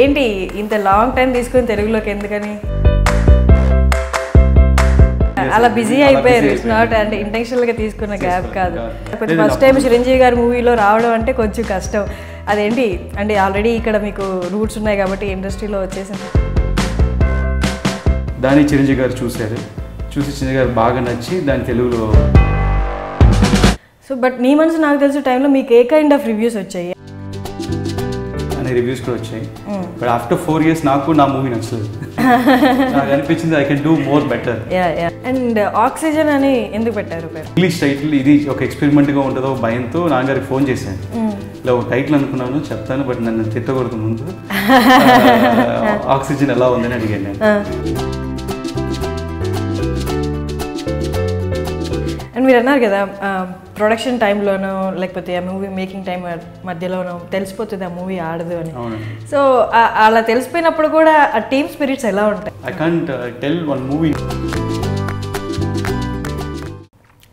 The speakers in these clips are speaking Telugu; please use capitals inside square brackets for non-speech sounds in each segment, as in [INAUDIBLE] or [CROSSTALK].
ఏంటి ఇంత లాంగ్ టైం తీసుకుని తెలుగులోకి ఎందుకని? అలా బిజీ అయిపోయారు. ఇట్స్ నాట్ అంటే ఇంటెన్షనల్గా తీసుకున్న గ్యాప్ కాదు. ఫస్ట్ టైం చిరంజీవి గారి మూవీలో రావడం అంటే కొంచెం కష్టం. అదేంటి? అంటే ఆల్రెడీ ఇక్కడ మీకు రూట్స్ ఉన్నాయి కాబట్టి ఇండస్ట్రీలో వచ్చేసింది. దాన్ని చిరంజీవి గారు చూశారు. చూసి చిరంజీవి గారు బాగా నచ్చి దాని తెలుగులో సో బట్ నీ మనసు నాకు తెలిసిన టైంలో మీకు ఏ కైండ్ ఆఫ్ రివ్యూస్ వచ్చాయి? అనే రివ్యూస్ కూడా వచ్చాయి. బట్ ఆఫ్టర్ ఫోర్ ఇయర్స్ నాకు నా మూవీ నచ్చలేదు. నాకు అనిపించింది I can do more better yeah yeah and Oxygen అని ఎందుకు పెట్టారు ఇంగ్లీష్ టైటిల్ ఇది ఒక ఎక్స్పెరిమెంట్గా ఉంటుందో భయంతో నాన్నగారికి ఫోన్ చేశాను. ఇలా ఒక టైటిల్ అనుకున్నాను చెప్తాను బట్ నన్ను తిట్టకూడదు ముందు. [LAUGHS] ఆక్సిజన్ ఎలా ఉందని అడిగాను నేను. అండ్ మీరు అన్నారు కదా ప్రొడక్షన్ టైంలోనో లేకపోతే ఆ మూవీ మేకింగ్ టైం మధ్యలోనో తెలిసిపోతుంది ఆ మూవీ ఆడదు అని. సో అలా తెలిసిపోయినప్పుడు కూడా ఆ టీమ్ స్పిరిట్స్ ఎలా ఉంటాయి? I can't tell one movie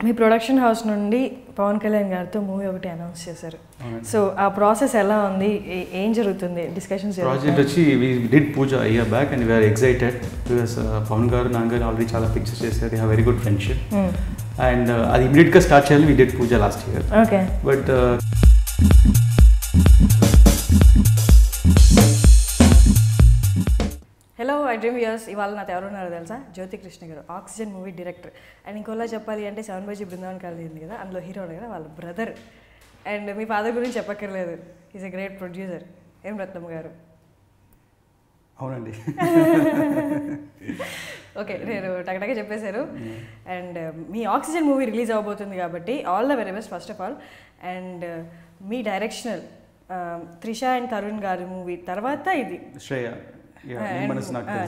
me production house నుండి పవన్ కళ్యాణ్ గారితో మూవీ ఒకటి అనౌన్స్ చేశారు. సో ఆ ప్రాసెస్ ఎలా ఉంది? ఏ- జరుగుతుంది? డిస్కషన్స్ ప్రాజెక్ట్ వచ్చి we did pooja year back and we're excited because Pawan గారు నాన్నగారు ఆల్రెడీ చాలా పిక్చర్స్ చేశారు. Have very good friendship and అది ఇమీడియట్గా స్టార్ట్ చేయాలి. We did pooja last year okay but hello I dream years ఇవాళ నాతో ఎవరు ఉన్నారో తెలుసా? Jyothi Krishna garu Oxygen movie director and ఇంకోలా చెప్పాలి అంటే సెవెన్ బైజీ బృందావన్ కాలేజ్ ఉంది కదా అందులో హీరో కదా వాళ్ళ బ్రదర్ అండ్ మీ ఫాదర్ గురించి చెప్పక్కర్లేదు. Is a great producer A M Rathnam garu? అవునండి. [LAUGHS] ఓకే నేను టకటక చెప్పేశారు. అండ్ మీ ఆక్సిజన్ మూవీ రిలీజ్ అవబోతుంది కాబట్టి all the very best first of all and me directional Trisha and Tarun గారి మూవీ తర్వాత ఇది. శ్రేయ. Yeah,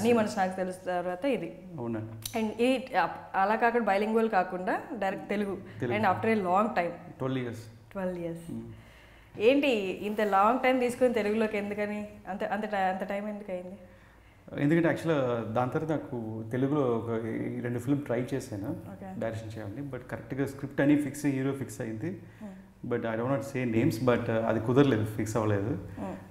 నీ మనసు నాకు తెలుసు. తర్వాత ఇది. అండ్ ఈ అలా కాకుండా బైలింగ్వల్ కాకుండా direct Telugu. And after a long time twelve years twelve years ఏంటి ఇంత లాంగ్ టైం తీసుకుని తెలుగులోకి ఎందుకని? అంత అంత అంత టైం ఎందుకు అయింది? ఎందుకంటే యాక్చువల్గా దాని తర్వాత నాకు తెలుగులో ఒక రెండు ఫిల్మ్ ట్రై చేశాను. డైరెక్షన్ చేయాలని బట్ కరెక్ట్గా స్క్రిప్ట్ అని ఫిక్స్ హీరో ఫిక్స్ అయింది. But I don't not say names but అది కుదరలేదు ఫిక్స్ అవ్వలేదు.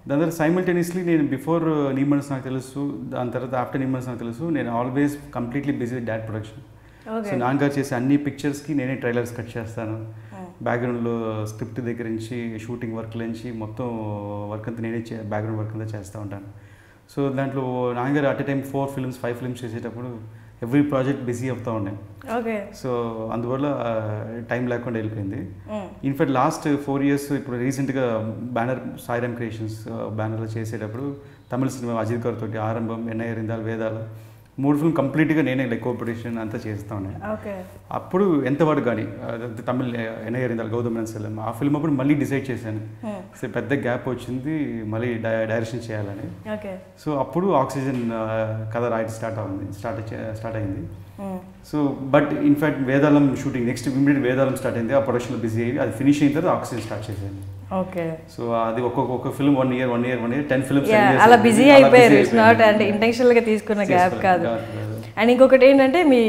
దాని తర్వాత సైమల్టేనియస్లీ నేను బిఫోర్ నీ మనసు నాకు తెలుసు దాని తర్వాత ఆఫ్టర్ నీ మనసు నాకు తెలుసు నేను always completely busy that production. So నాన్నగారు చేసే అన్ని పిక్చర్స్కి నేనే ట్రైలర్స్ కట్ చేస్తాను. బ్యాక్గ్రౌండ్లో స్క్రిప్ట్ దగ్గర నుంచి షూటింగ్ వర్క్ నుంచి మొత్తం వర్క్ అంతా నేనే బ్యాక్గ్రౌండ్ వర్క్ అంతా చేస్తూ ఉంటాను. సో దాంట్లో నాన్నగారు at a time four films five films చేసేటప్పుడు ఎవ్రీ ప్రాజెక్ట్ బిజీ అవుతూ ఉన్నాయి ఓకే సో అందువల్ల టైం లేకుండా వెళ్ళిపోయింది. ఇన్ఫాక్ట్ లాస్ట్ ఫోర్ ఇయర్స్ ఇప్పుడు రీసెంట్గా బ్యానర్ సాయిరామ్ క్రియేషన్స్ బ్యానర్లో చేసేటప్పుడు తమిళ సినిమా అజిత్ గారి తోటి ఆరంభం ఎన్ఐ రిందాలు వేదాలు మూడు ఫిల్మ్ కంప్లీట్గా నేనే లైక్ కోఆపరేషన్ అంతా చేస్తా ఉన్నాను ఓకే. అప్పుడు ఎంతవరకు కానీ తమిళ్ రిందాలు గౌతమ్ సెల్లం ఆ ఫిల్మ్ అప్పుడు మళ్ళీ డిసైడ్ చేశాను. సో పెద్ద గ్యాప్ వచ్చింది మళ్ళీ డైరెక్షన్ చేయాలని. సో అప్పుడు ఆక్సిజన్ కథ రాయడం స్టార్ట్ అయింది స్టార్ట్ స్టార్ట్ అయింది. So but in fact Vedalam shooting next immediate Vedalam start అయింది ఆ ప్రొడక్షన్లో బిజీ అయ్యి అది ఫినిష్ అయిన తర్వాత ఆక్సిజన్ స్టార్ట్ చేశాను. ఓకే. సో అది ఒక్కొక్క ఒక్క film one year one year one year ten films అలా బిజీ అయిపోయారు. ఇట్స్ నాట్ అంటే ఇంటెన్షనల్గా తీసుకున్న గ్యాప్ కాదు. అండ్ ఇంకొకటి ఏంటంటే మీ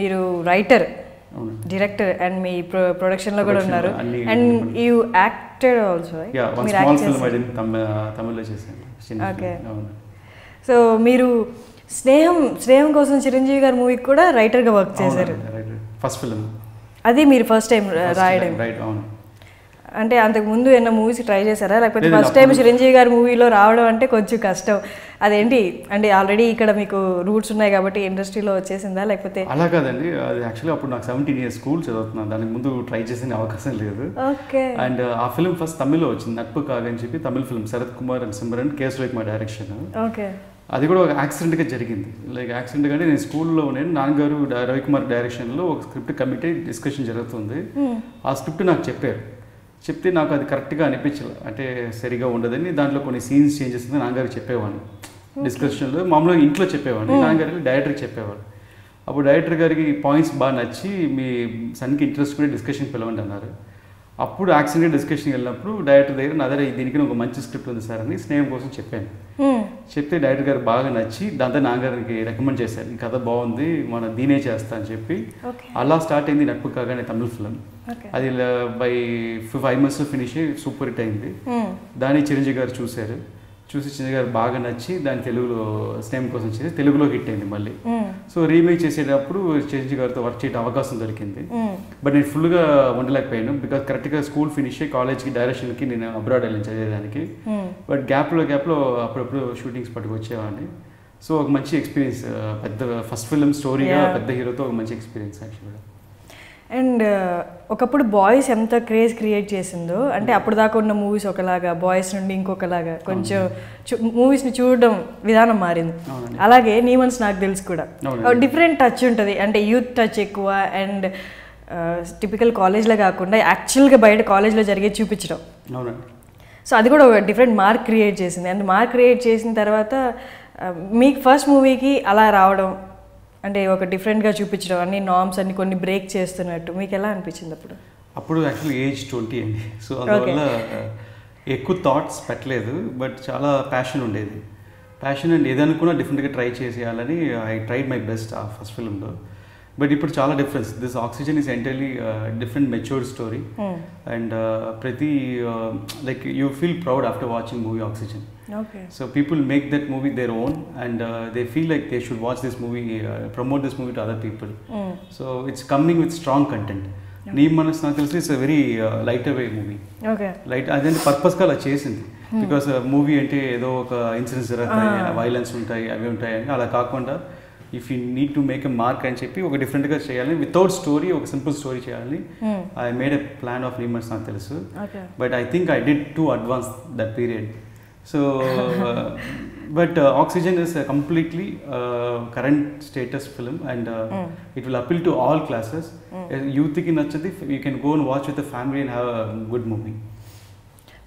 మీరు రైటర్ డైరెక్టర్ అండ్ మీ ప్రొడక్షన్లో కూడా ఉన్నారు. అండ్ యూ యాక్టెడ్ ఆల్సో మీరు యాక్ట్ తమిళ్ళో చేశాను. Okay. film. అవును. సో మీరు స్నేహం స్నేహం కోసం చిరంజీవి గారి మూవీకి కూడా రైటర్గా వర్క్ చేశారు. ఫస్ట్ ఫిల్మ్ అది మీరు ఫస్ట్ టైం రాయడం. రైట్ అవును. అంటే అంతకు ముందు ఎన్నో మూవీస్ ట్రై చేశారా? లేకపోతే ఫస్ట్ టైం చిరంజీవి గారి మూవీలో రావడం అంటే కొంచెం కష్టం. అదేంటి? అంటే ఆల్రెడీ ఇక్కడ మీకు రూట్స్ ఉన్నాయి కాబట్టి ఇండస్ట్రీలో వచ్చేసిందా? లేకపోతే అలా కాదండి. అది యాక్చువల్లీ అప్పుడు నాకు సెవెంటీన్ ఇయర్స్ స్కూల్ చదువుతున్నాను దానికి ముందు ట్రై చేసిన అవకాశం లేదు. ఓకే. అండ్ ఆ ఫిల్మ్ ఫస్ట్ తమిళ్ళో వచ్చింది. నట్పు కాగని చెప్పి తమిళ ఫిల్మ్ శరత్ కుమార్ అండ్ సిమ్రన్ కేఎస్ మా డైరెక్షన్ ఓకే. అది కూడా ఒక యాక్సిడెంట్గా జరిగింది. లైక్ యాక్సిడెంట్ అంటే నేను స్కూల్లో నేను నాన్నగారు రవికుమార్ డైరెక్షన్లో ఒక స్క్రిప్ట్ కమిటీ డిస్కషన్ జరుగుతుంది. ఆ స్క్రిప్ట్ నాకు చెప్పారు. చెప్తే నాకు అది కరెక్ట్గా అనిపించలేదు అంటే సరిగా ఉండదని దాంట్లో కొన్ని సీన్స్ చేంజెస్ ఉంది నాన్నగారికి చెప్పేవాడిని. డిస్కషన్లో మామూలుగా ఇంట్లో చెప్పేవాడిని. నాన్నగారికి డైరెక్టర్కి చెప్పేవాడు అప్పుడు డైరెక్టర్ గారికి పాయింట్స్ బాగా నచ్చి మీ సన్కి ఇంట్రెస్ట్ కూడా డిస్కషన్ పిలవండి అన్నారు. అప్పుడు యాక్సిడెంట్ డిస్కషన్ వెళ్ళినప్పుడు డైరెక్టర్ దగ్గర నా దగ్గర దీనికి ఒక మంచి స్క్రిప్ట్ ఉంది సార్ అని స్నేహం కోసం చెప్పాను. చెప్తే డైరెక్టర్ గారు బాగా నచ్చి దాంతో నాన్నగారికి రికమెండ్ చేశారు ఈ కథ బాగుంది మన దీనే చేస్తా అని చెప్పి అలా స్టార్ట్ అయింది నట్పు కాగానే తమిళ ఓకే. అది by five months finish super hit అయింది. దాన్ని చిరంజీవి గారు చూశారు. చూసి చిరంజీవి గారు బాగా నచ్చి దాన్ని తెలుగులో స్నేహం కోసం చేసి తెలుగులో హిట్ అయింది మళ్ళీ. సో రీమేక్ చేసేటప్పుడు చిరంజీవి గారితో వర్క్ చేయడం అవకాశం దొరికింది. బట్ నేను ఫుల్గా ఉండలేకపోయాను బికాస్ కరెక్ట్గా స్కూల్ ఫినిష్ అయ్యి కాలేజ్కి డైరెక్షన్కి నేను అబ్రాడ్ వెళ్ళాను చదివేదానికి. బట్ గ్యాప్లో గ్యాప్లో అప్పుడప్పుడు షూటింగ్స్ పట్టుకు వచ్చేవాడిని సో ఒక మంచి ఎక్స్పీరియన్స్ పెద్ద ఫస్ట్ ఫిల్మ్ స్టోరీగా. పెద్ద హీరోతో ఒక మంచి ఎక్స్పీరియన్స్ యాక్చువల్గా అండ్ ఒకప్పుడు బాయ్స్ ఎంత క్రేజ్ క్రియేట్ చేసిందో అంటే అప్పుడు దాకా ఉన్న మూవీస్ ఒకలాగా బాయ్స్ నుండి ఇంకొకలాగా కొంచెం మూవీస్ని చూడడం విధానం మారింది. అలాగే నీ మనసు నాకు తెలుసు కూడా. డిఫరెంట్ టచ్ ఉంటుంది. అంటే యూత్ టచ్ ఎక్కువ అండ్ టిపికల్ కాలేజ్లో కాకుండా యాక్చువల్గా బయట కాలేజ్లో జరిగే చూపించడం. సో అది కూడా ఒక డిఫరెంట్ మార్క్ క్రియేట్ చేసింది. అండ్ మార్క్ క్రియేట్ చేసిన తర్వాత మీకు ఫస్ట్ మూవీకి అలా రావడం అంటే ఒక డిఫరెంట్గా చూపించడం అన్ని నామ్స్ అన్ని కొన్ని బ్రేక్ చేస్తున్నట్టు. మీకు ఎలా అనిపించింది అప్పుడు? అప్పుడు యాక్చువల్లీ ఏజ్ ట్వంటీ అండి. సో అందువల్ల ఎక్కువ థాట్స్ పెట్టలేదు బట్ చాలా ప్యాషన్ ఉండేది. ప్యాషన్ అండ్ ఏదనుకున్నా డిఫరెంట్గా ట్రై చేసేయాలని ఐ ట్రైడ్ మై బెస్ట్ ఆ ఫస్ట్ ఫిల్మ్లో బట్ ఇప్పుడు చాలా difference. This Oxygen is entirely different matured story. And ప్రతి like you feel proud after watching movie Oxygen. People make that movie their own, and uh, they feel like they should watch this movie, uh, promote this movie to other people. So it's coming with strong content. నీ మనసు నాకు తెలిసి it's very light away movie. Light అదంటే పర్పస్గా అలా చేసింది. బికాస్ మూవీ అంటే ఏదో ఒక ఇన్సిడెంట్స్ జరుగుతాయి వైలెన్స్ ఉంటాయి అవి ఉంటాయి అని అలా కాకుండా if you need to make a mark అని చెప్పి ఒక డిఫరెంట్గా చేయాలి వితౌట్ స్టోరీ ఒక సింపుల్ స్టోరీ చేయాలి I made a plan of నీ మనసు నాకు తెలుసు okay but I think I did too advance that period. So, uh, but uh, Oxygen is a completely uh, current status film and uh, it will appeal to all classes. Uh, Youth ki nachadi, you can go and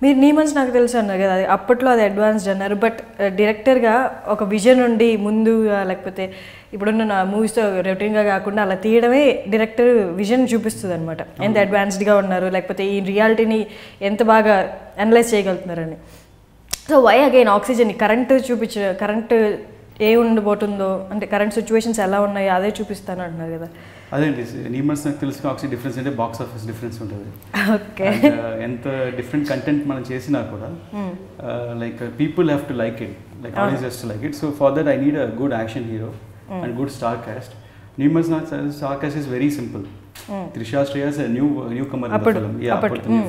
మీరు నీ మనసు నాకు తెలుసు అన్నారు కదా అది అప్పట్లో అది అడ్వాన్స్డ్ అన్నారు. బట్ డైరెక్టర్గా ఒక విజన్ ఉండి ముందుగా లేకపోతే ఇప్పుడున్న నా మూవీస్తో రొటీన్గా కాకుండా అలా తీయడమే డైరెక్టర్ విజన్ చూపిస్తుంది అనమాట ఎంత అడ్వాన్స్డ్గా ఉన్నారు లేకపోతే ఈ రియాలిటీని ఎంత బాగా analyse చేయగలుగుతున్నారని. So why again Oxygen current చూపించ current ఏ ఉండబోతుందో అంటే కరెంట్ సిచ్యువేషన్స్ ఎలా ఉన్నాయో అదే చూపిస్తాను అంటున్నారు కదా. అదేంటి నీ మనసు నాకు తెలిసిన ఆక్సిజన్ డిఫరెన్స్ అంటే బాక్స్ ఆఫీస్ డిఫరెన్స్ ఉంటుంది. ఓకే. Uh, ఎంత డిఫరెంట్ కంటెంట్ మనం చేసినా కూడా like people have to like it like audience has to like it so for that I need a good action hero and good star cast names not star cast is very simple Trisha Shreyas new newcomer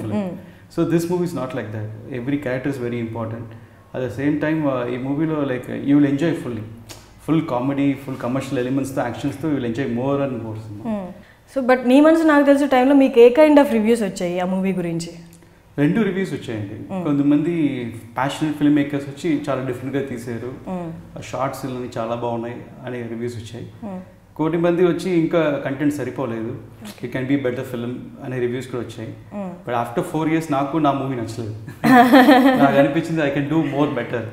film. So this movie is not like that every character is very important at the same time ఈ మూవీలో like you will enjoy fully full comedy full commercial ఎలిమెంట్స్తో యాక్షన్స్తో you will enjoy more and more so but నీ మనసు నాకు తెలిసిన టైంలో మీకు ఏ కైండ్ ఆఫ్ రివ్యూస్ వచ్చాయి ఆ మూవీ గురించి? రెండు రివ్యూస్ వచ్చాయండి. కొంతమంది ప్యాషనెట్ ఫిల్మ్ మేకర్స్ వచ్చి చాలా డిఫరెంట్గా తీశారు. షార్ట్స్ చాలా బాగున్నాయి అనే రివ్యూస్ వచ్చాయి. కోటి మంది వచ్చి ఇంకా కంటెంట్ సరిపోలేదు. It can be better film అనే రివ్యూస్ కూడా వచ్చాయి. బట్ ఆఫ్టర్ ఫోర్ ఇయర్స్ నాకు నా మూవీ నచ్చలేదు. [LAUGHS] నాకు అనిపించింది I can do more better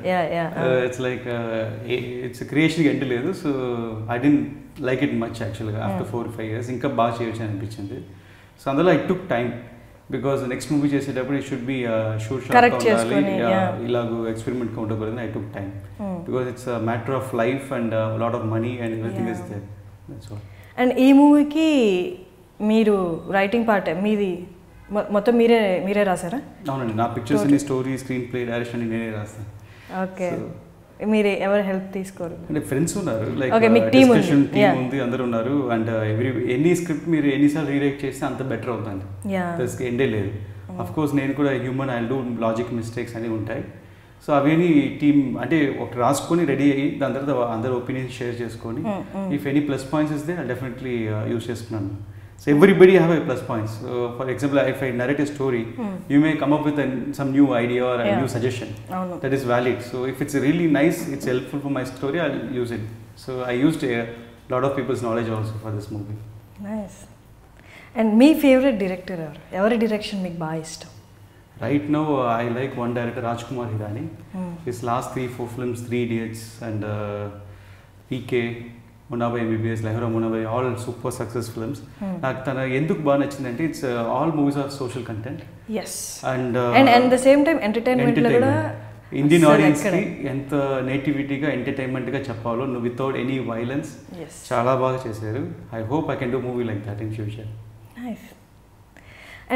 it's like it's creation end లేదు. So I didn't like it much యాక్చువల్గా ఆఫ్టర్ ఫోర్ ఫైవ్ ఇయర్స్ ఇంకా బాగా చేయొచ్చు అని అనిపించింది. సో అందులో I took time because next movie చేసేటప్పుడు it should be shoot short ఉండాలి. ఇలాగ ఎక్స్పెరిమెంట్ ఉండకూడదు I took time because it's matter of life and lot of money and everything is there and ఈ మూవీకి మీరు రైటింగ్ పార్ట్ మీది మొత్తం మీరే మీరే రాసారా అవునండి. నా పిక్చర్స్ అన్ని స్టోరీ స్క్రీన్ ప్లే డైరెక్షన్ నేనే రాస్తాను ఓకే. మీరు ఎవరు హెల్ప్ తీసుకోరు? అంటే ఫ్రెండ్స్ ఉన్నారు. Like team Yeah. ఉంది అందరూ ఉన్నారు. అండ్ ఎవ్రీ ఎనీ స్క్రిప్ట్ మీరు ఎన్నిసార్లు రీరైట్ చేస్తే అంత బెటర్ అవుతుంది ఎండే లేదు. అఫ్ కోర్స్ నేను కూడా human I do logic mistakes అనేవి ఉంటాయి. సో అవేని టీమ్ అంటే ఒకటి రాసుకొని రెడీ అయ్యి దాని తర్వాత అందరు ఒపీనియన్ షేర్ చేసుకొని ఇఫ్ ఎనీ ప్లస్ పాయింట్స్ ఇస్తే డెఫినెట్లీ యూస్ చేసుకున్నాను. So everybody have a plus points for example if I narrate a story you may come up with some new idea or. New suggestion is valid. So if it's really nice, it's helpful for my story, I'll use it. So I used a lot of people's knowledge also for this movie. Nice and me favourite director ఎవరు? ఎవరి డైరెక్షన్ మీకు బాగా ఇష్టం? Right now, I like one director, Rajkumar Hirani. His last three, four films, Three Idiots and uh, PK, Munnabhai MBBS లెహరా Munnabhai all super success films నాకు తన ఎందుకు బాగా నచ్చిందంటే it's all movies are social content and and at the same time ఎంటర్టైన్మెంట్లో కూడా ఇండియన్ ఆడియన్స్కి ఎంత నేటివిటీగా ఎంటర్టైన్మెంట్గా చెప్పాలో నువ్వు వితౌట్ ఎనీ వైలెన్స్ Yes. చాలా బాగా చేశారు. I hope I can do movie like that in future nice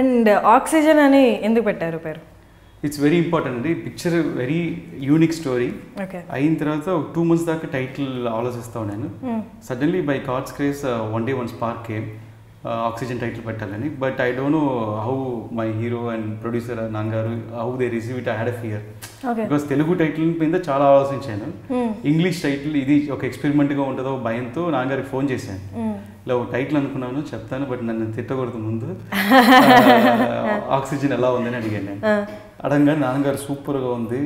and oxygen అని ఎందుకు పెట్టారు పేరు? ఇట్స్ వెరీ ఇంపార్టెంట్ అండి. పిక్చర్ వెరీ యూనిక్ స్టోరీ అయిన తర్వాత ఒక టూ మంత్స్ దాకా టైటిల్ ఆలోచిస్తా ఉన్నాను. Suddenly by God's grace one day one spark came oxygen title పెట్టాలని. But I don't know how my hero and producer నాన్నగారు how they receive it I had a fear because Telugu title మీద చాలా ఆలోచించాను. ఇంగ్లీష్ టైటిల్ ఇది ఒక ఎక్స్పెరిమెంట్గా ఉంటుందో భయంతో నాన్నగారికి ఫోన్ చేశాను. ఇలా ఒక టైటిల్ అనుకున్నాను చెప్తాను బట్ నన్ను తిట్టకూడదు ముందు. [LAUGHS] ఆక్సిజన్ ఎలా ఉందని అడిగాను నేను. అడగగానే నాన్నగారు సూపర్గా ఉంది.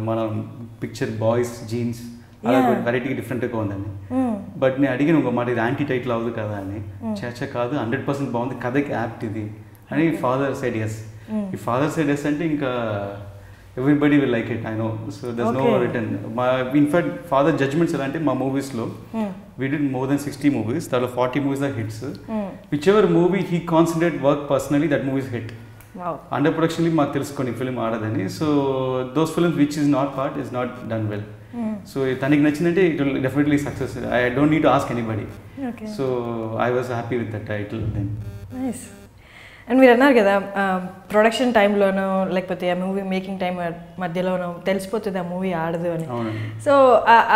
మన పిక్చర్ బాయ్స్ జీన్స్ అలా. వెరైటీగా డిఫరెంట్గా ఉందని. బట్ నేను అడిగిన ఒక మాట ఇది యాంటీ టైటిల్ అవ్వదు కదా అని. చేచ కాదు హండ్రెడ్ పర్సెంట్ బాగుంది. కథకి యాప్ట్ ఇది. అని father said yes he father said yes అంటే ఇంకా everybody will like it I know so there's no. Return మా ఇన్ఫాక్ట్ ఫాదర్ జడ్జ్మెంట్స్ ఎలా అంటే మా మూవీస్లో we did more than sixty movies దాంట్లో forty movies are hits whichever movie he concentrate work personally that movies hit wow under ప్రొడక్షన్లీ మాకు తెలుసుకొని film ఆడదని so those films which is not part is not done well so తనకి నచ్చిందంటే it will definitely success I don't need ask anybody so I was happy with that title then nice and మీరు అన్నారు కదా ప్రొడక్షన్ టైంలోనో లేకపోతే ఆ మూవీ మేకింగ్ టైం మధ్యలోనో తెలిసిపోతుంది ఆ మూవీ ఆడదు అని. సో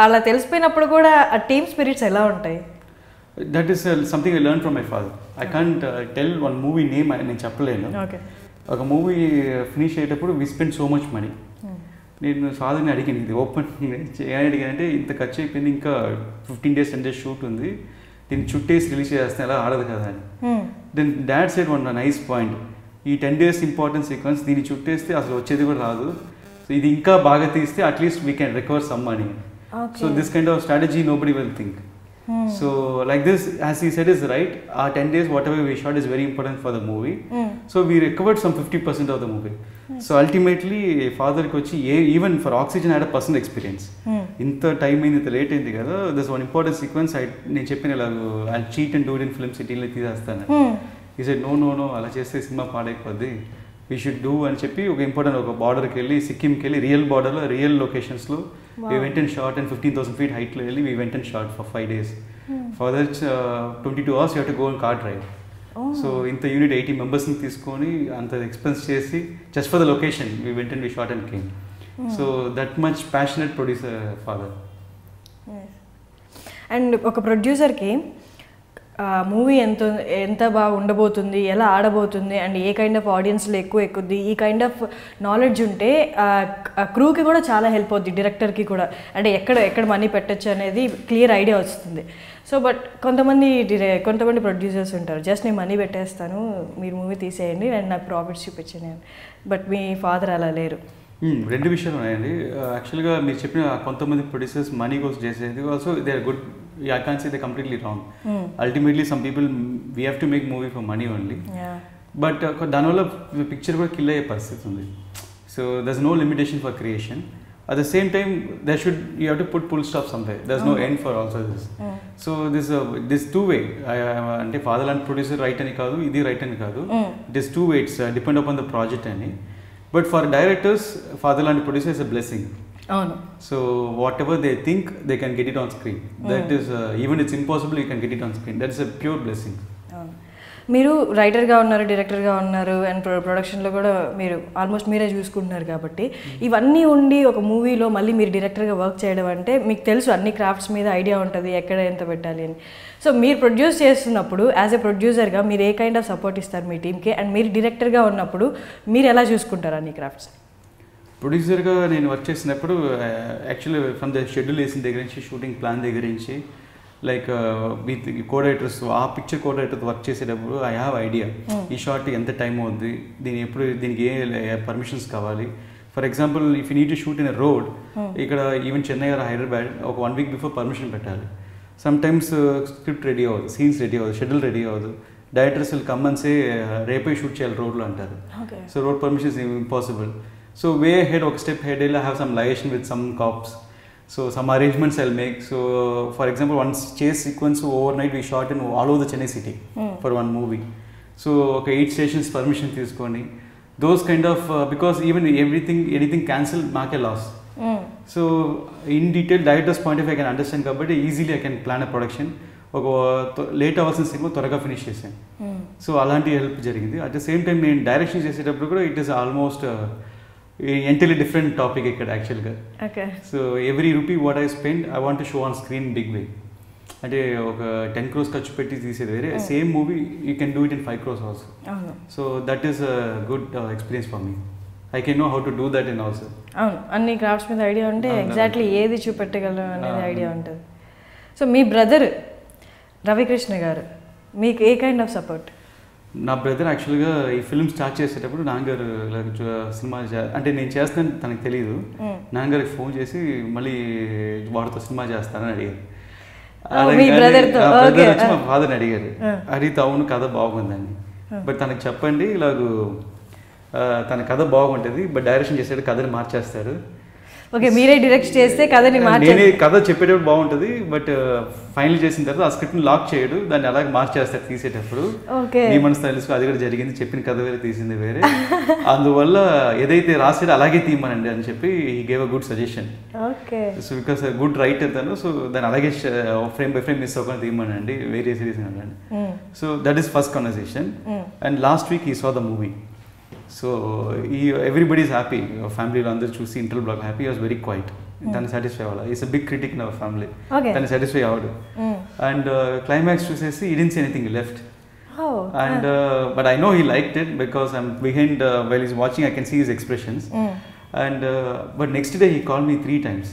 అలా తెలిసిపోయినప్పుడు కూడా ఆ టీమ్ స్పిరిట్స్ ఎలా ఉంటాయి? That is something I learn from my father I can't tell one movie name నేను చెప్పలేను. ఓకే ఒక మూవీ ఫినిష్ అయ్యేటప్పుడు we spend so much money నేను ఫాదర్ని అడిగాను ఇది ఓపెన్ [LAUGHS] ఏమని అడిగానంటే ఇంత ఖర్చు అయిపోయింది ఇంకా fifteen days ten days shoot ఉంది. దీన్ని చుట్టేసి రిలీజ్ చేస్తే ఎలా ఆడదు కదా అని. Then dad said one nice point ఈ టెన్ డేస్ ఇంపార్టెంట్ సీక్వెన్స్ దీన్ని చుట్టేస్తే అసలు వచ్చేది కూడా రాదు. సో ఇది ఇంకా బాగా తీస్తే at least we can recover some money. So this kind of strategy nobody will think so like this as ఈ సెట్ ఇస్ రైట్ ఆ ten days whatever we shot is very important for the movie so we recovered some fifty percent of the movie so ultimately ఫాదర్కి వచ్చి ఏ even for oxygen had a personal experience ఇంత టైం అయింది ఇంత లేట్ అయింది కదా this one important sequence I నేను చెప్పిన ఇలా I cheat and do in film సిటీలో తీసేస్తాను. ఈ సైడ్ నో నో నో అలా చేస్తే సినిమా పాడైపోద్ది. వీ షుడ్ డూ అని చెప్పి ఒక ఇంపార్టెంట్ ఒక బార్డర్కి వెళ్ళి సిక్కింకి వెళ్ళి రియల్ బార్డర్లో రియల్ లొకేషన్స్లో we went and shot and fifteen thousand feet హైట్లో వెళ్ళి we went and shot for five days for that twenty two hours you to go and car drive so ఇంత యూనిట్ ఎయిటీ మెంబర్స్ని తీసుకొని అంత ఎక్స్పెన్స్ చేసి just for the location we went and we shot and came so that much passionate producer father and ఒక ప్రొడ్యూసర్కి Movie ఎంత ఎంత బాగా ఉండబోతుంది ఎలా ఆడబోతుంది అండ్ ఏ కైండ్ ఆఫ్ ఆడియన్స్లో ఎక్కువ ఎక్కుద్ది ఈ కైండ్ ఆఫ్ నాలెడ్జ్ ఉంటే ఆ క్రూకి కూడా చాలా హెల్ప్ అవుద్ది డైరెక్టర్కి కూడా. అంటే ఎక్కడ ఎక్కడ మనీ పెట్టచ్చు అనేది క్లియర్ ఐడియా వస్తుంది. సో బట్ కొంతమంది కొంతమంది ప్రొడ్యూసర్స్ ఉంటారు. జస్ట్ నేను మనీ పెట్టేస్తాను మీరు మూవీ తీసేయండి నేను నాకు ప్రాఫిట్స్ చూపించండి బట్ మీ ఫాదర్ అలా లేరు. రెండు విషయాలు ఉన్నాయండి. యాక్చువల్గా మీరు చెప్పిన కొంతమంది ప్రొడ్యూసర్స్ మనీ కోసం చేసేది also they are good I can say they completely wrong ultimately some people we have to make movie for money only Yeah. But దానివల్ల పిక్చర్ కూడా కిల్ అయ్యే పరిస్థితి ఉంది so there's no limitation for creation at the same time they should you have to put full stop someway there's no end for also this so this this two way అంటే ఫాదర్ అండ్ ప్రొడ్యూసర్ రైట్ అని కాదు ఇది రైట్ అని కాదు this two way it's depend upon the project అని బట్ ఫర్ డైరెక్టర్స్ ఫాదర్ లాంటి ప్రొడ్యూసర్ ఇస్ అ బ్లెస్సింగ్ అవును. So whatever they think they can get it on screen that is even it's impossible you can get it on screen that is a pure blessing. మీరు రైటర్గా ఉన్నారు డైరెక్టర్గా ఉన్నారు అండ్ ప్రొ ప్రొడక్షన్లో కూడా మీరు ఆల్మోస్ట్ మీరే చూసుకుంటున్నారు కాబట్టి ఇవన్నీ ఉండి ఒక మూవీలో మళ్ళీ మీరు డైరెక్టర్గా వర్క్ చేయడం అంటే మీకు తెలుసు అన్ని క్రాఫ్ట్స్ మీద ఐడియా ఉంటుంది ఎక్కడ ఎంత పెట్టాలి అని. సో మీరు ప్రొడ్యూస్ చేస్తున్నప్పుడు యాజ్ ఎ ప్రొడ్యూసర్గా మీరు ఏ కైండ్ ఆఫ్ సపోర్ట్ ఇస్తారు మీ టీంకి అండ్ మీరు డైరెక్టర్గా ఉన్నప్పుడు మీరు ఎలా చూసుకుంటారు అన్ని క్రాఫ్ట్స్ ప్రొడ్యూసర్గా నేను వర్క్ చేసినప్పుడు యాక్చువల్లీ ఫ్రమ్ ద షెడ్యూల్ వేసిన దగ్గర నుంచి షూటింగ్ ప్లాన్ దగ్గర నుంచి లైక్ విత్ కో రైటర్స్ ఆ పిక్చర్ కో రైటర్తో వర్క్ చేసేటప్పుడు ఐ హ్యావ్ ఐడియా ఈ షార్ట్ ఎంత టైం అవుద్ది? దీని ఎప్పుడు దీనికి ఏ పర్మిషన్స్ కావాలి? For example if you need to shoot in a road ఇక్కడ ఈవెన్ చెన్నై ఆర్ హైదరాబాద్ ఒక వన్ వీక్ బిఫోర్ పర్మిషన్ పెట్టాలి. సమ్ టైమ్స్ స్క్రిప్ట్ రెడీ అవ్వదు సీన్స్ రెడీ అవ్వదు షెడ్యూల్ రెడీ అవ్వదు. Directors will come and say రేపే షూట్ చేయాలి రోడ్లో అంటారు. So road permission is impossible so we head ఒక స్టెప్ హెడ్ వెళ్ళి have some లైజేషన్ with some cops so some arrangements I'll make so for example one chase sequence overnight we shot in all over the Chennai city for one movie so ఒక ఎయిట్ స్టేషన్స్ పర్మిషన్ తీసుకొని those kind of because even everything anything cancel మాకే loss so in detail directors point of I can understand కాబట్టి easily I can plan a production ఒక లేట్ అవ్వాల్సిన సినిమా త్వరగా ఫినిష్ చేశాను. సో అలాంటి హెల్ప్ జరిగింది. అట్ ద సేమ్ టైం నేను డైరెక్షన్ చేసేటప్పుడు కూడా it is almost entirely different topic ఇక్కడ యాక్చువల్గా okay so every rupee what I spend I want show on screen big way అంటే ఒక టెన్ క్రోస్ ఖర్చు పెట్టి తీసేది వేరే. Same movie you can do it in five crores also so that is good experience for me I can know how to do that in also అవును. అన్ని క్రాఫ్ట్స్ మీద ఐడియా ఉంటే. ఎగ్జాక్ట్లీ ఏది చూపెట్టగలం అనేది. ఐడియా ఉంటుంది. సో మీ బ్రదర్ రవికృష్ణ గారు మీకు ఏ కైండ్ ఆఫ్ సపోర్ట్ నా బ్రదర్ యాక్చువల్గా ఈ ఫిల్మ్ స్టార్ట్ చేసేటప్పుడు నాన్నగారు సినిమా అంటే నేను చేస్తాను తనకు తెలియదు నాన్నగారికి ఫోన్ చేసి మళ్ళీ వాడితో సినిమా చేస్తానని అడిగారు. మీ. వచ్చి ఫాదర్ని అడిగారు. అడిగితే అవును కథ బాగుందని Ah. బట్ తనకు చెప్పండి ఇలాగ తన కథ బాగుంటుంది బట్ డైరెక్షన్ చేసాడు కథని మార్చేస్తారు. ఓకే మీరే డైరెక్ట్ చేస్తే కథని నేనే కథ చెప్పేటప్పుడు బాగుంటుంది బట్ ఫైనల్ చేసిన తర్వాత ఆ స్క్రిప్ట్ని లాక్ చేయడు దాన్ని అలాగే మార్చేస్తారు తీసేటప్పుడు. ఓకే. నీ మనసు తెలుసు అది కూడా జరిగింది చెప్పిన కథ వేరే తీసింది వేరే. [LAUGHS] అందువల్ల ఏదైతే రాసాడో అలాగే తీయమనండి అని చెప్పి ఈ gave a good suggestion okay. So because good writer తను సో దాన్ని అలాగే ఫ్రేమ్ బై ఫ్రేమ్ మిస్ అవ్వకుండా తీయమనండి వేరే సిరీస్ అనండి so that is first conversation and last week he saw the movie so ఈ ఎవ్రీబడి ఈస్ హ్యాపీ ఫ్యామిలీలో అందరూ చూసి interval block happy was very quite తను సాటిస్ఫై అవ్వాలి? He's a big critic our family. తను సాటిస్ఫై అవ్వడు. అండ్ క్లైమాక్స్ చూసేసి ఇడెన్స్ anything left and uh, but I know he liked it because I'm behind uh, while he's watching. I can see his expressions. And uh, but next day he called me three times.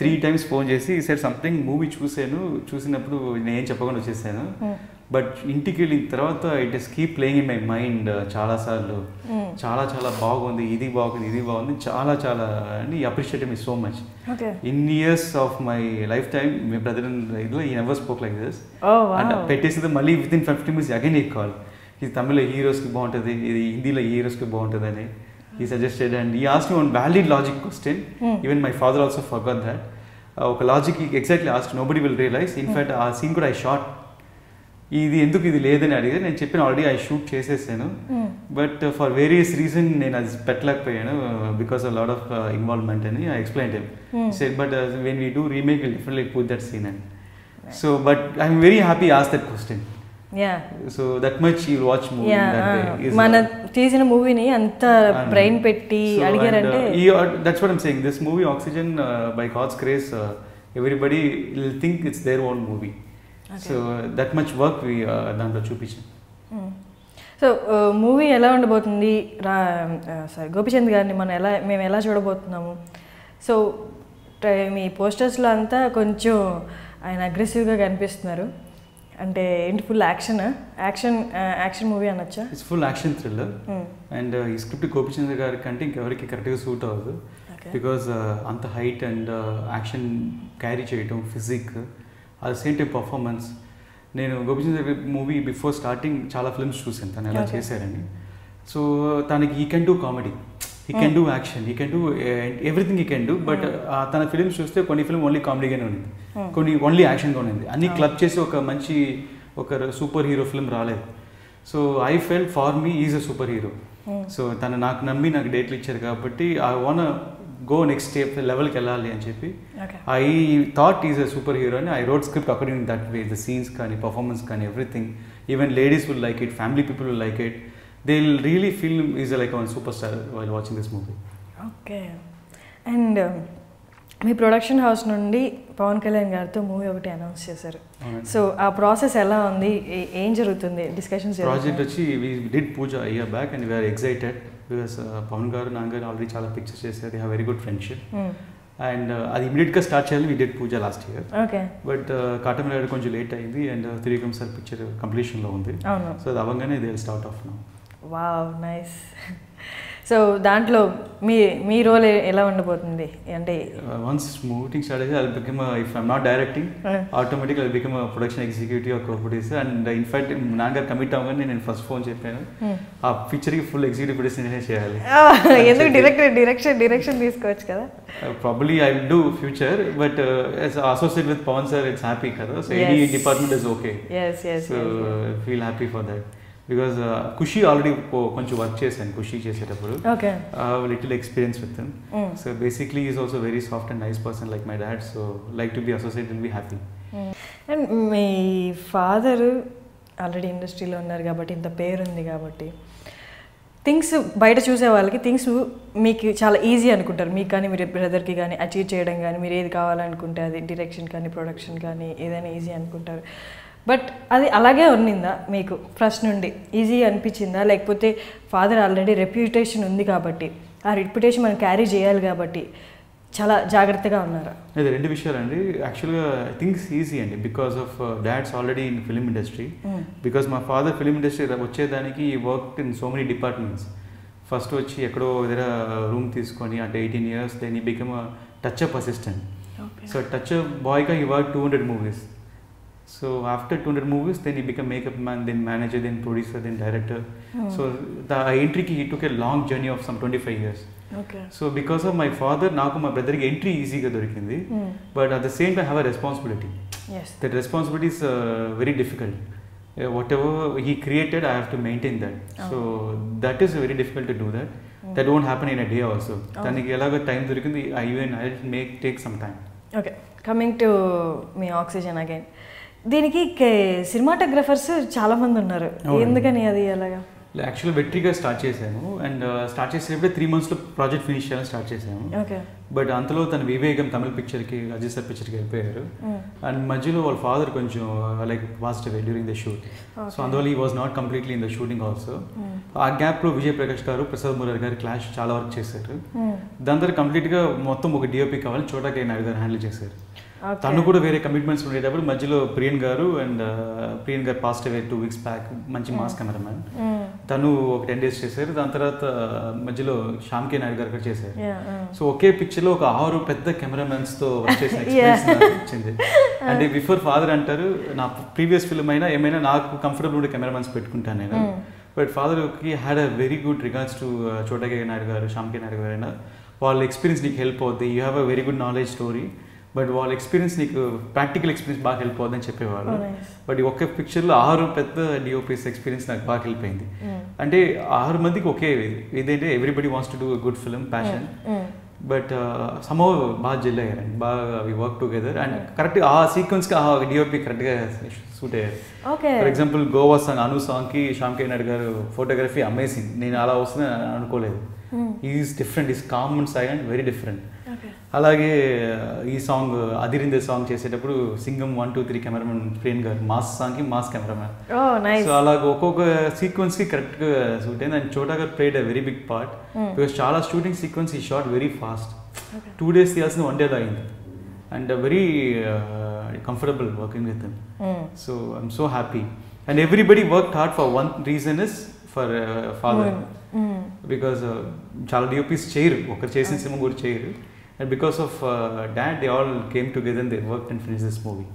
Three times phone చేసి సార్ సంథింగ్ మూవీ చూశాను. చూసినప్పుడు నేను ఏం చెప్పకుండా వచ్చేసాను. బట్ ఇంటికి వెళ్ళిన తర్వాత it is keep playing in my mind చాలాసార్లు. చాలా చాలా బాగుంది ఇది బాగుంది ఇది బాగుంది చాలా చాలా అని appreciate me so much in years of my lifetime me brother ఇదిలో he never spoke like this and పెట్టేసి మళ్ళీ within fifty minutes again he call ఇది తమిళ హీరోస్కి బాగుంటుంది ఇది హిందీలో హీరోస్కి బాగుంటుంది అని ఈ suggested and he asked one valid logic question even my father also forgot that ఒక logic exactly asked nobody will realize in fact ఆ సీన్ కూడా ఐ షార్ట్ ఇది ఎందుకు ఇది లేదని అడిగితే నేను చెప్పిన ఆల్రెడీ ఐ షూట్ చేసేసాను. బట్ ఫర్ వేరియస్ రీజన్ నేను అది పెట్టలేకపోయాను because of lot of involvement అని I explain time set but when we do remake will definitely put that scene and so but I'm very happy as that question so that much you watch movie మన తీసిన మూవీని అంత బ్రెయిన్ పెట్టి అడిగారంటే that's what I'm saying this movie oxygen by God's grace everybody will think it's their own movie so that much work దాంట్లో చూపించాం సో మూవీ ఎలా ఉండబోతుంది? రా సారీ గోపిచంద్ గారిని మనం ఎలా మేము ఎలా చూడబోతున్నాము? సో మీ పోస్టర్స్లో అంతా కొంచెం ఆయన అగ్రెసివ్గా కనిపిస్తున్నారు. అంటే ఏంటి full action action action movie అనొచ్చా? It's full action thriller and ఈ స్క్రిప్ట్ గోపిచంద్ర గారి కంటే ఇంకెవరికి కరెక్ట్గా సూట్ అవ్వదు. Okay. బికాజ్ అంత హైట్ అండ్ యాక్షన్ క్యారీ చేయటం ఫిజిక్ అది సేమ్ టైం పర్ఫార్మెన్స్ నేను గోపిచంద్ర మూవీ బిఫోర్ స్టార్టింగ్ చాలా ఫిల్మ్స్ చూసాను తను ఎలా. చేశారని. సో తనకి he can do comedy he can do action he can do everything he can do but తన ఫిల్మ్స్ చూస్తే కొన్ని ఫిల్మ్ ఓన్లీ కామెడీగానే ఉంది కొన్ని ఓన్లీ యాక్షన్గా ఉంది అన్ని క్లబ్ చేసి ఒక మంచి ఒక సూపర్ హీరో ఫిల్మ్ రాలేదు. So I feel for me he's a superhero so తను నాకు నమ్మి నాకు డేట్లు ఇచ్చారు కాబట్టి I want go next step లెవెల్కి వెళ్ళాలి అని చెప్పి I thought he's a superhero hero అని I wrote script according that way the scenes కానీ పర్ఫార్మెన్స్ కానీ everything even ladies will like it family people will like it they will really feel he's like one super star while watching this movie okay and me production house నుండి పవన్ కళ్యాణ్ గారితో మూవీ ఒకటి అనౌన్స్ చేశారు. సో ఆ ప్రాసెస్ ఎలా ఉంది? ఏ- ఏం జరుగుతుంది? డిస్కషన్స్ ప్రాజెక్ట్ వచ్చి we did puja year back and we're excited because Pawan garu నాన్నగారు ఆల్రెడీ చాలా పిక్చర్స్ చేశారు they have very good friendship and అది ఇమీడియట్గా స్టార్ట్ చేయాలి we did puja last year okay but కాటమిలాడు కొంచెం లేట్ అయింది అండ్ త్రికం సార్ పిక్చర్ కంప్లీషన్లో ఉంది సో అది అవ్వగానే they start off now wow nice so దాంట్లో మీ మీ రోల్ ఎలా ఉండబోతుంది అంటే వన్స్ షూటింగ్ స్టార్ట్ అయితే I become if I'm not directing. Automatic I become production executive ఒక ప్రొడ్యూసర్ అండ్ ఇన్ఫాక్ట్ నాన్నగారు కమిట్ అవ్వగానే నేను ఫస్ట్ ఫోన్ చెప్పాను. Hmm. ఆ పిక్చర్కి ఫుల్ ఎగ్జిక్యూటివ్ ప్రొడ్యూసర్ నేనే చేయాలి. [LAUGHS] ఎందుకు డైరెక్టర్ డైరెక్షన్ డైరెక్షన్ తీసుకోవచ్చు కదా? Probably I will do future but associate with Pavan sir it's happy కదా? So any. Department is okay so feel happy for that because Khushi already కొంచెం వర్క్ చేశాను ఖుషి చేసేటప్పుడు okay little experience with. So basically is also very soft and nice person like my dad so like to be associate will be happy and me father already ఇండస్ట్రీలో ఉన్నారు కాబట్టి ఇంత పేరు ఉంది కాబట్టి థింగ్స్ బయట చూసే వాళ్ళకి థింగ్స్ మీకు చాలా ఈజీ అనుకుంటారు. మీకు కానీ మీరు బ్రదర్కి కానీ అచీవ్ చేయడం కానీ మీరు ఏది కావాలనుకుంటే అది డిరెక్షన్ కానీ ప్రొడక్షన్ కానీ ఏదైనా ఈజీ అనుకుంటారు. బట్ అది అలాగే ఉన్నిందా మీకు ఫస్ట్ నుండి ఈజీ అనిపించిందా? లేకపోతే ఫాదర్ ఆల్రెడీ రెప్యుటేషన్ ఉంది కాబట్టి ఆ రెప్యుటేషన్ మనం క్యారీ చేయాలి కాబట్టి చాలా జాగ్రత్తగా ఉన్నారా? ఇది రెండు విషయాలండి. యాక్చువల్గా థింగ్స్ ఈజీ అండి. Because of dads already in film industry. Because మా ఫాదర్ ఫిలిం ఇండస్ట్రీ వచ్చేదానికి work in so many departments. First వచ్చి ఎక్కడో దగ్గర రూమ్ తీసుకొని అంటే eighteen years then he become touch up assistant so touch up బాయ్గా he work two hundred movies so after two hundred movies then he become makeup man then manager then producer then director so the ఎంట్రీకి he took a long journey of some twenty five years okay so because of my father నాకు మా బ్రదర్కి ఎంట్రీ ఈజీగా దొరికింది but at the same time have a responsibility yes that responsibility is very difficult whatever he created I have to maintain that so that is very difficult to do that that won't happen in a day also దానికి ఎలాగ టైం దొరికింది I even I make take some time okay coming to me Oxygen again దీనికి సినిమాటోగ్రఫర్స్ చాలా మంది ఉన్నారు. ఎందుకని అది అలాగా? యాక్చువల్ వెట్రీగా స్టార్ట్ చేశాను అండ్ స్టార్ట్ చేసేటప్పుడే త్రీ మంత్స్లో ప్రాజెక్ట్ ఫినిష్ చేయాలని స్టార్ట్ చేశాను బట్ అంతలో తన వివేకం తమిళ పిక్చర్కి అజిత్ సార్ పిక్చర్కి వెళ్ళిపోయారు. అండ్ మధ్యలో వాళ్ళ ఫాదర్ కొంచెం like positive during the shoot so అందువల్ల he was not completely in the shooting also ఆ గ్యాప్లో విజయ్ ప్రకాష్ గారు ప్రసాద్ మురారి గారు క్లాష్ చాలా వర్క్ చేశారు. దాని తర్వాత కంప్లీట్గా మొత్తం ఒక డిఓపి కావాలి చోటాకే నాయుడు గారు హ్యాండిల్ చేశారు. తను కూడా వేరే కమిట్మెంట్స్ ఉండేటప్పుడు మధ్యలో Priyan garu and Priyan garu passed away two weeks back మంచి మాస్ కెమెరామ్యాన్. తను ఒక టెన్ డేస్ చేశారు. దాని తర్వాత మధ్యలో శ్యామ్కే నాయుడు గారు కూడా చేశారు. సో ఒకే పిక్చర్లో ఒక ఆరు పెద్ద కెమెరామెన్స్తో వర్క్ చేసిన [LAUGHS] వచ్చింది [LAUGHS] అంటే బిఫోర్ ఫాదర్ అంటారు నా ప్రీవియస్ ఫిల్మ్ అయినా ఏమైనా నాకు కంఫర్టబుల్ ఉండే కెమెరామెన్స్ పెట్టుకుంటాను నేను. బట్ ఫాదర్కి had a very good regards to చోటకే Naidu garu శ్యామ్కే నాయుడు గారు. అయినా వాళ్ళ ఎక్స్పీరియన్స్ నీకు హెల్ప్ అవుద్ది. You have a very good knowledge story but వాళ్ళ ఎక్స్పీరియన్స్ నీకు ప్రాక్టికల్ ఎక్స్పీరియన్స్ బాగా హెల్ప్ అవుతుందని చెప్పేవాళ్ళు. Oh. బట్ ఈ ఒక్క పిక్చర్లో ఆరు పెద్ద డిఓపీస్ ఎక్స్పీరియన్స్ నాకు బాగా హెల్ప్ అయింది. అంటే ఆరు మందికి ఒకే ఇది. ఇదేంటే? Everybody wants to do good film passion but సమో బాగా జెల్ అయ్యారండి. బాగా we work together and correct ఆ సీక్వెన్స్కి ఆ డిఓపి కరెక్ట్గా సూట్ అయ్యారు. For example Goa song Anu సాంగ్కి శ్యామ్ కే నాయుడు గారు ఫోటోగ్రఫీ అమేజింగ్ నేను అలా వస్తుంది అనుకోలేదు. Is different is calm and silent very different అలాగే ఈ సాంగ్ అదిరిందే సాంగ్ చేసేటప్పుడు Singam one two three cameramen Prem garu mass సాంగ్కి మాస్ కెమెరామెన్. సో అలాగ ఒక్కొక్క సీక్వెన్స్కి కరెక్ట్గా సూట్ అయింది. And Chota garu played a very big part because చాలా shooting sequence he shot very fast two days తీయాల్సిన వన్ డేలో అయింది. And very comfortable working with so I'm so happy and everybody work hard for one reason is for father because చాలా డిఓపీస్ చేయరు. ఒకరు చేసిన సినిమా కూడా చేయరు. And because of dad they all came together they work and finish this movie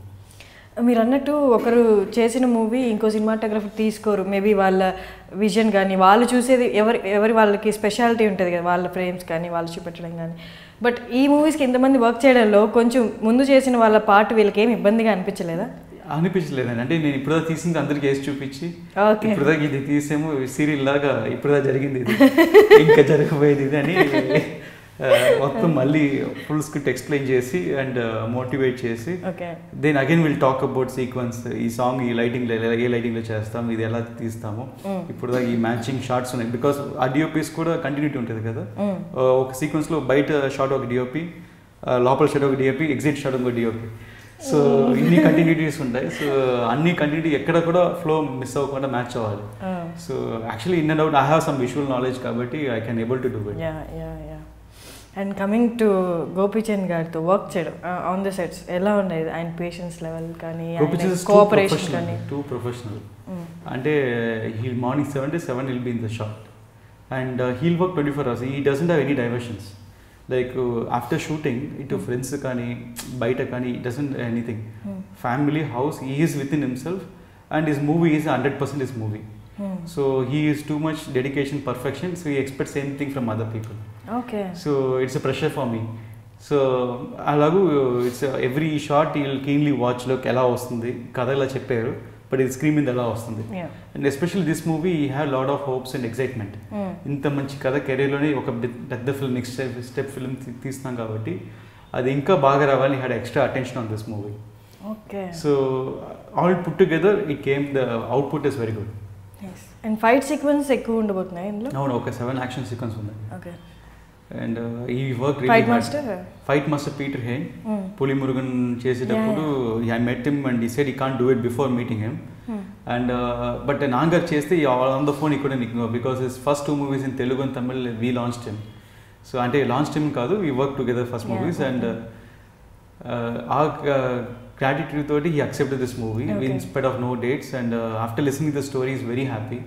మీరు అన్నట్టు ఒకరు చేసిన మూవీ ఇంకో సినిమాటోగ్రఫర్ తీసుకోరు. మేబీ వాళ్ళ విజన్ కానీ వాళ్ళు చూసేది ఎవరి ఎవరి వాళ్ళకి స్పెషాలిటీ ఉంటుంది కదా వాళ్ళ ఫ్రేమ్స్ కానీ వాళ్ళు చూపెట్టడం కానీ బట్ ఈ మూవీస్కి ఇంతమంది వర్క్ చేయడంలో కొంచెం ముందు చేసిన వాళ్ళ పార్ట్ వీళ్ళకి ఏమి ఇబ్బందిగా అనిపించలేదా? అనిపించలేదండి. అంటే నేను ఇప్పుడు తీసింది అందరికి వేసి చూపించి. ఇప్పుడు ఇది తీసేమో సీరియల్ లాగా ఇప్పుడు జరిగింది ఇది. [LAUGHS] ఇంకా జరగబోయేది ఇది అని మొత్తం మళ్ళీ ఫుల్ స్క్రిప్ట్ ఎక్స్ప్లెయిన్ చేసి అండ్ మోటివేట్ చేసి. Okay then again will talk about sequence ఈ సాంగ్ ఈ లైటింగ్ ఏ లైటింగ్లో చేస్తాం ఇది ఎలా తీస్తాము. ఇప్పుడు దాకా ఈ మ్యాచింగ్ షార్ట్స్ ఉన్నాయి. బికాస్ ఆ డిఓపీస్ కూడా కంటిన్యూటీ ఉంటుంది కదా. ఆ, ఒక సీక్వెన్స్లో బయట షాట్ ఒక డిఓపి లోపల షాట్ ఒక డిఓపి ఎగ్జిట్ షాట్ ఒక డిఓపి సో ఇన్ని కంటిన్యూటీస్ ఉంటాయి. సో అన్ని కంటిన్యూటీ ఎక్కడ కూడా ఫ్లో మిస్ అవ్వకుండా మ్యాచ్ అవ్వాలి. So actually in and out I have some visual knowledge కాబట్టి I can able to do it and coming to Gopichand గారితో వర్క్ చేయడం ఆన్ ద సెట్స్ ఎలా ఉండేది? ఆయన పేషెన్స్ లెవెల్ కానీ కోఆపరేషన్ కానీ. టూ ప్రొఫెషనల్ అంటే he morning seven to seven will be in the shop and he'll work twenty four hours he doesn't have any diversions like after shooting ఇటు ఫ్రెండ్స్ కానీ బయట కానీ doesn't anything family house is with in himself and his movie is hundred percent his movie so he is too much dedication perfection so he expect same thing from other people okay so it's a pressure for me so అలాగూ ఇట్స్ ఎవ్రీ షార్ట్ వీళ్ళు కీన్లీ వాచ్లోకి ఎలా వస్తుంది? కథ ఇలా చెప్పారు బట్ ఇది స్క్రీన్ మీద ఎలా వస్తుంది? And especially this movie he have lot of hopes and excitement ఇంత మంచి కథ కెరీర్లోనే ఒక పెద్ద- film next step step film తీస్తున్నాం కాబట్టి అది ఇంకా బాగా రావాలి had extra attention on this movie so all put together it came the output is very good and fight sequence ఎక్కువ ఉండబోతున్నాయి ఇందులో? అవును ఒక సెవెన్ యాక్షన్ సీక్వెన్స్ ఉంది. Okay and he work fight master fight master Peter Hein Pulimurugan చేసేటప్పుడు I met him and he said he can't do it before meeting him and but నాన్నగారు చేస్తే ఆన్ ద ఫోన్ ఇక్కడ నీకు because is first two movies in Telugu and Tamil we launch him so అంటే లాంచ్ హిమ్ కాదు we work together first movies and ఆ గ్రాటిట్యూడ్ తోటి he accepted this movie Okay. In spite of no dates and after listening the story he's very happy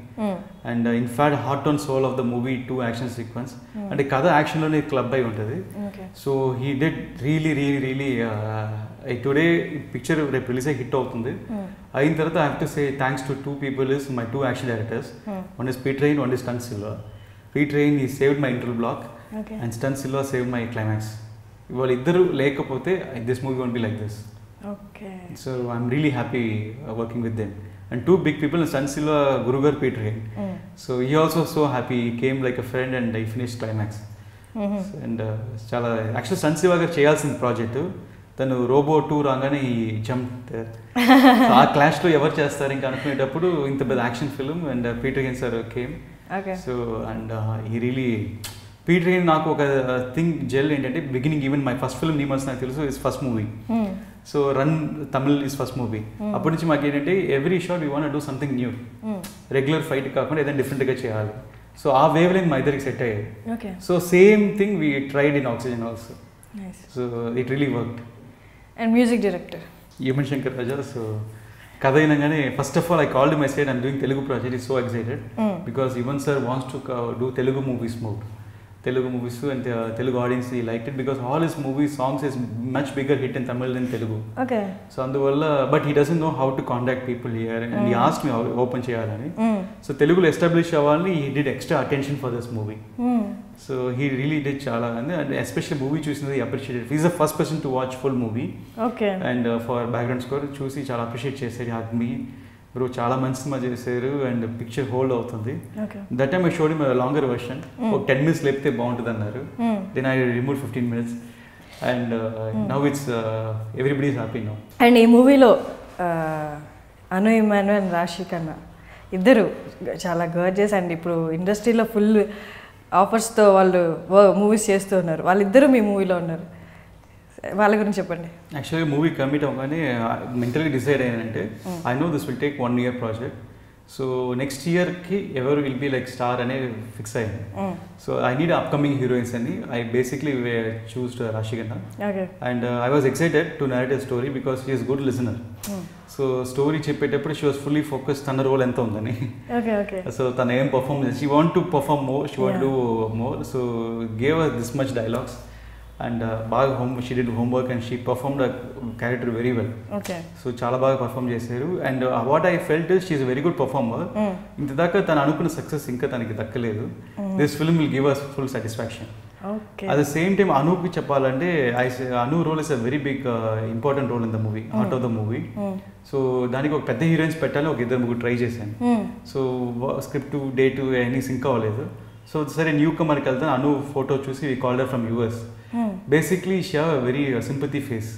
and infact heart and soul of the movie two action sequence అంటే కథ యాక్షన్లోనే క్లబ్ అయి ఉంటుంది. So he did really really really today picture రేపు రిలీజ్ అయ్యి హిట్ అవుతుంది. అయిన తర్వాత I to say thanks to two people is my two action directors one is Peter Hein one is stunt Silva Peter Hein he saved my inter block and stunt Silva save my climax వాళ్ళు ఇద్దరు లేకపోతే this movie one be like this okay so I'm really happy working with them and two big people stunt Silva గురుగారు Peter Hein so he also so happy came like a friend and I finish climax and చాలా యాక్చువల్ సన్సివా గారు చేయాల్సిన ప్రాజెక్టు తను రోబో టూ రాగానే ఈ జంప్ [LAUGHS] ఆ క్లాష్లో ఎవరు చేస్తారు ఇంకా అనుకునేటప్పుడు ఇంత పెద్ద action film and Peter Hein sir came so and he really Peter Hein నాకు ఒక థింగ్ జెల్ ఏంటంటే beginning even my first film నీమల్స్ నాకు తెలుసు is first movie so Run Tamil is first movie అప్పటి నుంచి మాకు ఏంటంటే every shot you want do something new regular fight కాకుండా ఏదైనా డిఫరెంట్గా చేయాలి. సో ఆ వేవ్ లైన్ మా ఇద్దరికి సెట్ అయ్యాయి. Okay so same thing we tried in Oxygen also so it really work and music director Yuvan Shankar Raja so కథ అయినాగానే first of all I called my side I'm doing Telugu project is so excited because Yuvan sir wants to do Telugu movies more Telugu movies and Telugu audience he like it because all his movies songs is much bigger hit in Tamil than Telugu okay so అందువల్ల but he doesn't know how to contact people here and he ask me open చేయాలని. సో తెలుగులో ఎస్టాబ్లిష్ అవ్వాలని he did extra attention for this movie so he really did చాలా అండ్ ఎస్పెషల్లీ మూవీ చూసినది appreciated is the first person to watch full movie okay and for background score చూసి చాలా అప్రిషియేట్ చేశారు. హక్ మీ బ్రో చాలా మంచి సినిమా చేశారు అండ్ పిక్చర్ హోల్డ్ అవుతుంది. That time I showed him longer version ఒక టెన్ మినిట్స్ లేపితే బాగుంటుంది అన్నారు then I remove fifteen minutes and now it's everybody happy now and ఈ మూవీలో అను ఇమాను అండ్ రాశి కన్నా ఇద్దరు చాలా గర్జెస్ అండ్ ఇప్పుడు ఇండస్ట్రీలో ఫుల్ ఆఫర్స్తో వాళ్ళు మూవీస్ చేస్తూ ఉన్నారు. వాళ్ళిద్దరూ మీ మూవీలో ఉన్నారు. వాళ్ళ గురించి చెప్పండి. యాక్చువల్గా మూవీ కమిట్ అవ్వగానే మెంటల్గా డిసైడ్ అయ్యానంటే I know this will take one year project so next ఇయర్కి ఎవరు విల్ బి లైక్ స్టార్ అనేది ఫిక్స్ అయ్యాను. So I need upcoming heroines అని I basically choose Raashi Khanna okay and I was excited to narrate a story because she is good listener so story చెప్పేటప్పుడు షీ వాస్ ఫుల్లీ ఫోకస్ తన రోల్ ఎంత ఉందని. సో తను ఏం perform she want to perform more she want do more so gave this much dialogues and బాగా home she did homework and she perform the character very well so చాలా బాగా పర్ఫామ్ చేశారు. And what I felt she very good performer ఇంత దాకా తను అనుకున్న సక్సెస్ ఇంకా తనకి దక్కలేదు. This film will give us full satisfaction at the same time అనూకి చెప్పాలంటే I Anu role is a very big important role in the movie heart of the movie so దానికి ఒక పెద్ద హీరోయిన్స్ పెట్టాలని ఒక ఇద్దరు ముగ్గురు ట్రై చేశాను. సో స్క్రిప్ట్ డేట్ అన్నీ సింక్ అవ్వలేదు. సో సరే న్యూ కమర్కి వెళ్తాను అను ఫోటో చూసి called her from US basically she have very sympathy face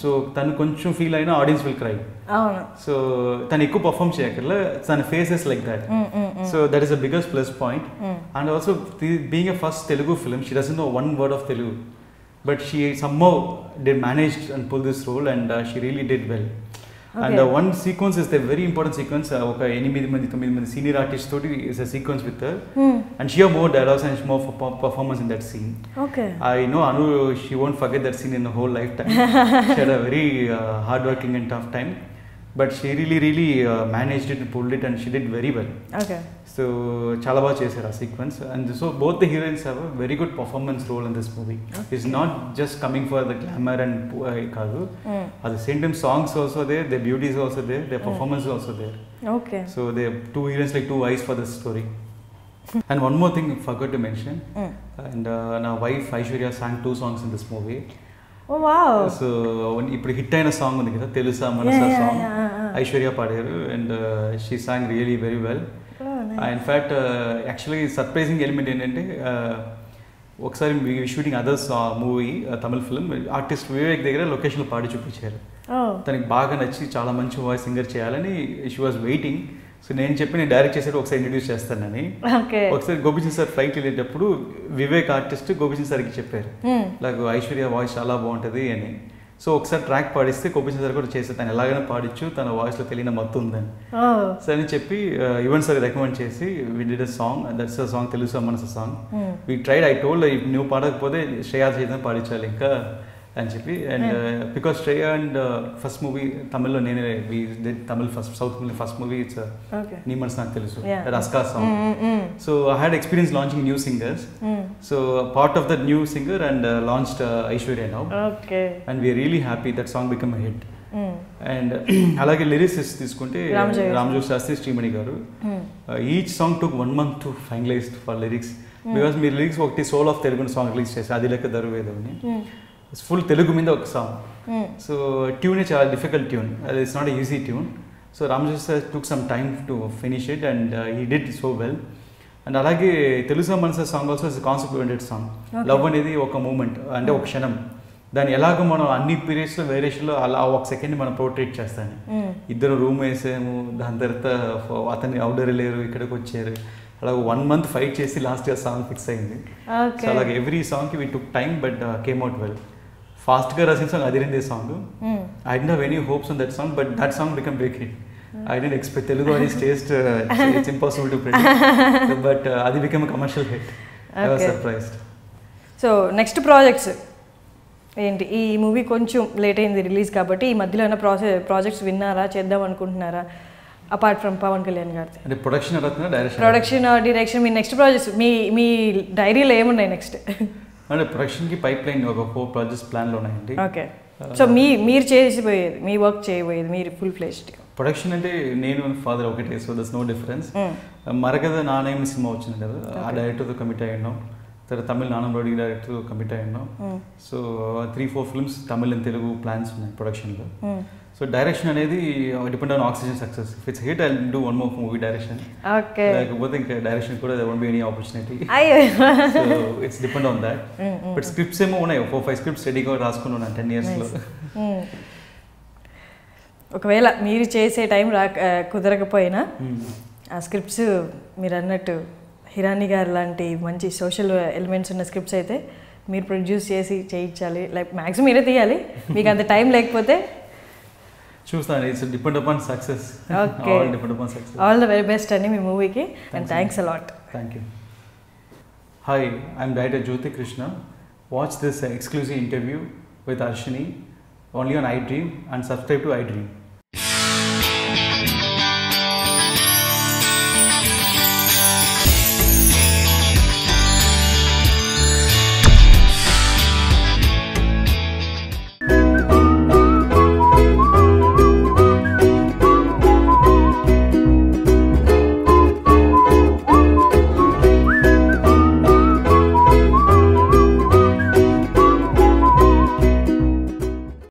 so తను కొంచెం ఫీల్ అయినా ఆడియన్స్ విల్ క్రై అవును సో తను ఎక్కువ పర్ఫామ్ చేయక్కర్లే తన faces like that so that is the biggest plus point and also being a first Telugu film she doesn't know one word of Telugu but she somehow did managed and pull this role and she really did well and Okay. One sequence is the very important sequence ఒక ఎనిమిది మంది తొమ్మిది మంది సీనియర్ ఆర్టిస్ట్ తోటి is a sequence with and she more dialogues and more performance in that scene okay I know Anu, she won't forget that scene in the whole lifetime. she had a very uh, hard-working and tough time. But she really really managed it pulled it and she did very well okay so చాలా బాగా చేశారు ఆ sequence and so both the heroines have a very good performance role in this movie it's not just coming for the glamour and కాదు at the same time songs also they the beauties also they the performance also there okay so they two heroines like two eyes for the story and one more thing forgot to mention and నా wife Aishwarya sang two songs in this movie oh wow so ఇప్పుడు హిట్ అయిన సాంగ్ ఉంది కదా తెలుసా మనసా సాంగ్. ఐశ్వర్య పాడారు and she sang really very well in fact actually surprising element ఏంటంటే uh, ఒకసారి shooting others movie Tamil film artist Vivek దగ్గర లొకేషన్లో పాడి చూపించారు. ఓ తనకి బాగా నచ్చి చాలా మంచి వాయిస్ సింగర్ చేయాలని షీ వాజ్ వెయిటింగ్ సో నేను చెప్పి నేను డైరెక్ట్ చేసేది ఒకసారి ఇంట్రడ్యూస్ చేస్తానని. ఒకసారి గోపిచంద్ సార్ ఫ్లైట్ వెళ్ళేటప్పుడు వివేక్ ఆర్టిస్ట్ గోపిచంద్ సార్కి చెప్పారు. ఇలాగ ఐశ్వర్య వాయిస్ చాలా బాగుంటుంది అని. సో ఒకసారి ట్రాక్ పాడిస్తే గోపిచంద్ సార్ కూడా చేస్తే తను ఎలాగైనా పాడించు తన వాయిస్లో తెలియని మత్తు ఉందని. ఓ సరే అని చెప్పి ఈవెంట్ సార్ రికమెండ్ చేసి we did a song that's a song తెలుసు మనసు song we tried I told నువ్వు పాడకపోతే శ్రేయా చైతన్య పాడించాలి ఇంకా అని చెప్పి and because Shreya and first movie తమిళ్ళో నేనే Tamil first south first movie it's నీ మనసు నాకు తెలుసు. రస్కా song so I had experience launching new singers so part of the new singer and launched Aishwarya now and we are really happy that song become hit and అలాగే లిరిక్స్ తీసుకుంటే. Ramajogi Sastry Srimani garu each song took one month to finalise for lyrics because మీరు లిరిక్స్ ఒకటి soul of Telugu song release చేసి అది లెక్క దరువేదని. ఫుల్ తెలుగు మీద ఒక సాంగ్ సో ట్యూనే చాలా డిఫికల్ట్ ట్యూన్ అది it's not easy tune so Ramajogi sir took some time to finish it and he did so well and అలాగే తెలుగు మనస song also is concept oriented song. Love అనేది ఒక మూమెంట్ అంటే ఒక క్షణం. దాన్ని ఎలాగ మనం అన్ని పీరియడ్స్లో వేరియేషన్లో అలా ఒక సెకండ్ మనం పోర్ట్రేట్ చేస్తాను. ఇద్దరు రూమ్ వేసాము దాని తర్వాత అతన్ని అవుడర్ లేరు ఇక్కడికి వచ్చారు. అలా వన్ మంత్ ఫైట్ చేసి లాస్ట్ ఇయర్ సాంగ్ ఫిక్స్ అయింది. సో అలాగే ఎవ్రీ సాంగ్కి we took time but came out well ఫాస్ట్గా రాసిన song అదిరిందే song I didn't have any hopes on that song but that song become big hit I didn't expect Telugu అని taste it's impossible to predict but అది become commercial hit I Okay. Surprised so next projects ఏంటి? ఈ మూవీ కొంచెం లేట్ అయింది రిలీజ్ కాబట్టి ఈ మధ్యలో ఏమైనా ప్రాసెస్ ప్రాజెక్ట్స్ విన్నారా? చేద్దాం అనుకుంటున్నారా? అపార్ట్ ఫ్రమ్ పవన్ కళ్యాణ్ గారి అంటే ప్రొడక్షన్ ప్రొడక్షన్ డైరెక్షన్ మీ నెక్స్ట్ ప్రాజెక్ట్స్ మీ మీ డైరీలో ఏమున్నాయి నెక్స్ట్ అంటే ప్రొడక్షన్కి పైప్ లైన్ ఒక ఫోర్ ప్రాజెక్ట్స్ ప్లాన్లో ఉన్నాయండి. ఓకే. సో మీ మీరు చేసిపోయేది మీ వర్క్ చేయబోయేది మీరు ఫుల్ ఫ్లెష్డ్ ప్రొడక్షన్ అంటే నేను ఫాదర్ ఒకటే so thus no difference. Marakatha Nanayam cinema వచ్చింది కదా ఆ డైరెక్టర్తో కమిట్ అయి ఉన్నాం తర్వాత తమిళ నానం రోడి డైరెక్టర్ కమిట్ అయి ఉన్నాం so three four films Tamil and Telugu plans ఉన్నాయి ప్రొడక్షన్లో. సో డైరెక్షన్ అనేది depend on Oxygen success it's hit I do one more movie direction okay లేకపోతే ఇంకా డైరెక్షన్ కూడా వన్ బి ఎనీ ఆపర్చునిటీ అయ్యో. So it's depend on that but scripts ఏమో ఉన్నాయి. ఫోర్ ఫైవ్ స్క్రిప్ట్స్ రెడీగా రాసుకుని ఉన్నాను టెన్ ఇయర్స్లో Mm. ఒకవేళ మీరు చేసే టైం రా కుదరకపోయినా ఆ స్క్రిప్ట్స్ మీరు అన్నట్టు హిరాని గారు లాంటి మంచి సోషల్ ఎలిమెంట్స్ ఉన్న స్క్రిప్ట్స్ అయితే మీరు ప్రొడ్యూస్ చేసి చేయించాలి. లైక్ మ్యాక్సిమం మీరే తీయాలి. [LAUGHS] మీకు అంత టైం లేకపోతే choose that. It's depend upon success. [LAUGHS] Okay. All depend upon success. All the very best anime movie ki thanks and thanks a lot. Thank you. Hi, I'm director Jyoti Krishna. Watch this exclusive interview with Arshini only on iDream and subscribe to iDream.